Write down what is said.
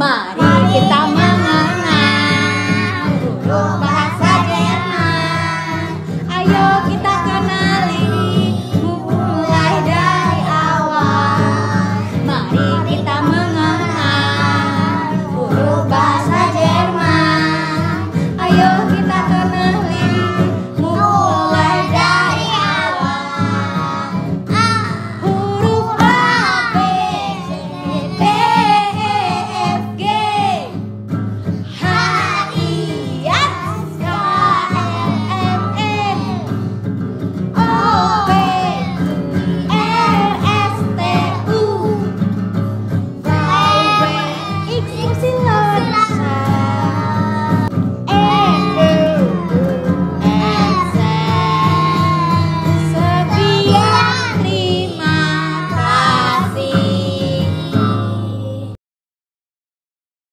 满意